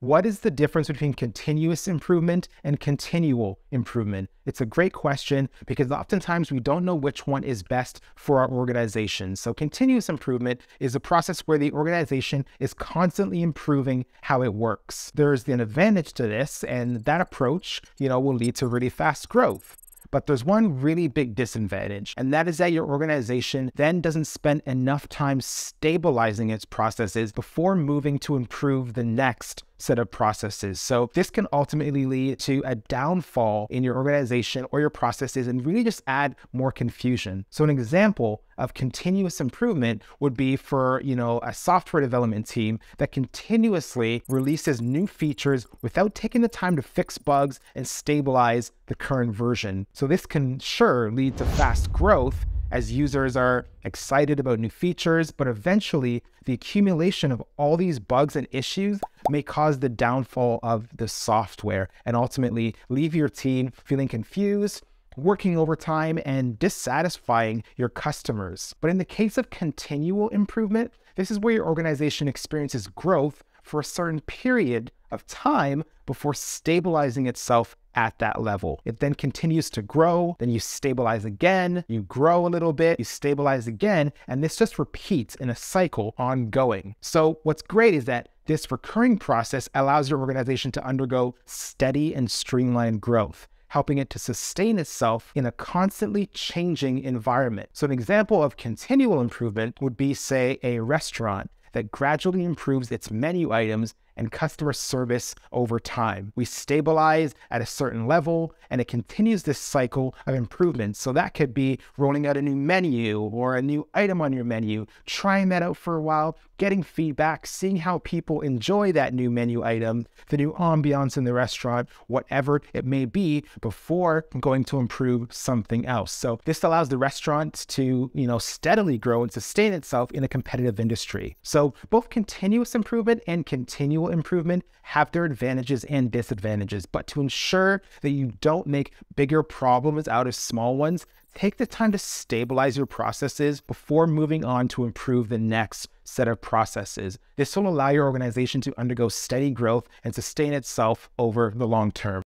What is the difference between continuous improvement and continual improvement? It's a great question because oftentimes we don't know which one is best for our organization. So, continuous improvement is a process where the organization is constantly improving how it works. There's an advantage to this, and that approach, you know, will lead to really fast growth. But there's one really big disadvantage, and that is that your organization then doesn't spend enough time stabilizing its processes before moving to improve the next set of processes. So this can ultimately lead to a downfall in your organization or your processes and really just add more confusion. So an example of continuous improvement would be for, you know, a software development team that continuously releases new features without taking the time to fix bugs and stabilize the current version. So this can sure lead to fast growth as users are excited about new features, but eventually the accumulation of all these bugs and issues may cause the downfall of the software and ultimately leave your team feeling confused, working overtime, and dissatisfying your customers. But in the case of continual improvement, this is where your organization experiences growth for a certain period of time before stabilizing itself at that level. It then continues to grow, then you stabilize again, you grow a little bit, you stabilize again, and this just repeats in a cycle ongoing. So, what's great is that this recurring process allows your organization to undergo steady and streamlined growth helping it to sustain itself in a constantly changing environment. So, an example of continual improvement would be, say, a restaurant that gradually improves its menu items and customer service over time. We stabilize at a certain level and it continues this cycle of improvement. So that could be rolling out a new menu or a new item on your menu, trying that out for a while, getting feedback, seeing how people enjoy that new menu item, the new ambiance in the restaurant, whatever it may be, before going to improve something else. So this allows the restaurant to, you know, steadily grow and sustain itself in a competitive industry. So both continuous improvement and improvement have their advantages and disadvantages. But to ensure that you don't make bigger problems out of small ones, take the time to stabilize your processes before moving on to improve the next set of processes. This will allow your organization to undergo steady growth and sustain itself over the long term.